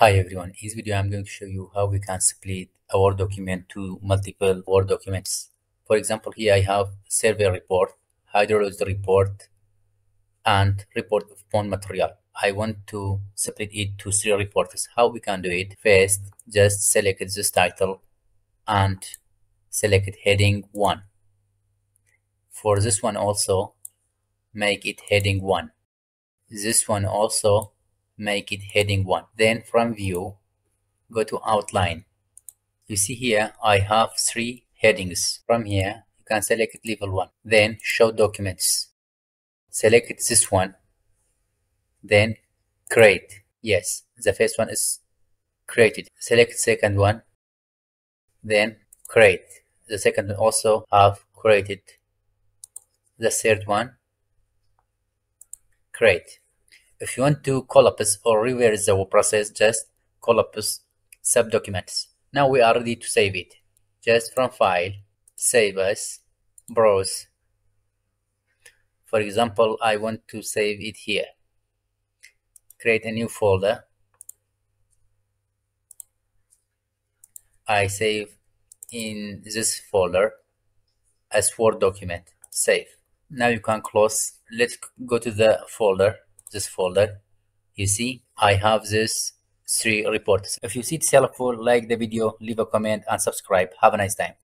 Hi everyone, in this video I'm going to show you how we can split a Word document to multiple Word documents. For example, here I have survey report, hydrology report, and report of bond material. I want to split it to three reports. How we can do it? First, just select this title and select heading 1. For this one also, make it heading 1. This one also make it heading 1 then from view go to outline. You see here I have three headings. From here you can select level 1 then show documents. Select this one. Then create. Yes the first one is created. Select second one. Then create. The second also have created. The third one create if you want to collapse or reverse the process, just collapse subdocuments. Now we are ready to save it. Just from File, Save As, Browse. For example, I want to save it here. Create a new folder. I save in this folder as Word document. Save. Now you can close. Let's go to the folder this folder. You see I have this three reports. If you see it helpful like the video leave a comment and subscribe. Have a nice time